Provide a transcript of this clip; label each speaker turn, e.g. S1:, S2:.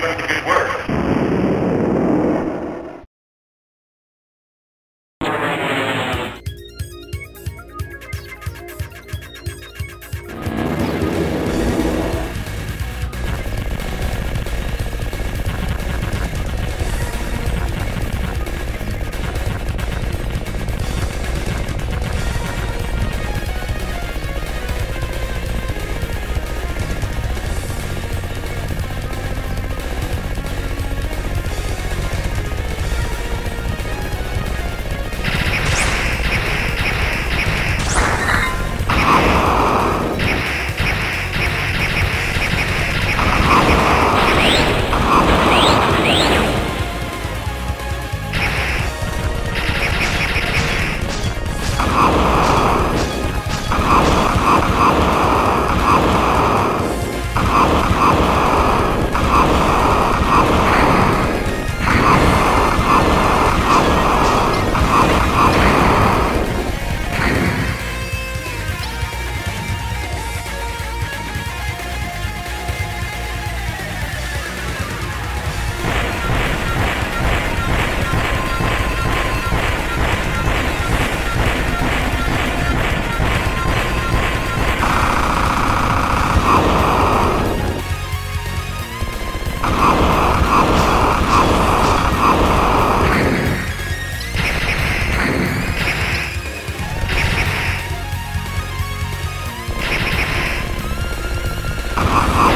S1: that's a good word. Ha ha ha!